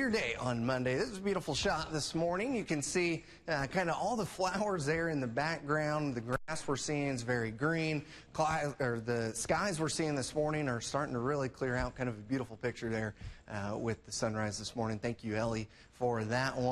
Your day on Monday. This is a beautiful shot this morning. You can see uh, kind of all the flowers there in the background. The grass we're seeing is very green. Cl or the skies we're seeing this morning are starting to really clear out. Kind of a beautiful picture there uh, with the sunrise this morning. Thank you, Ellie, for that one.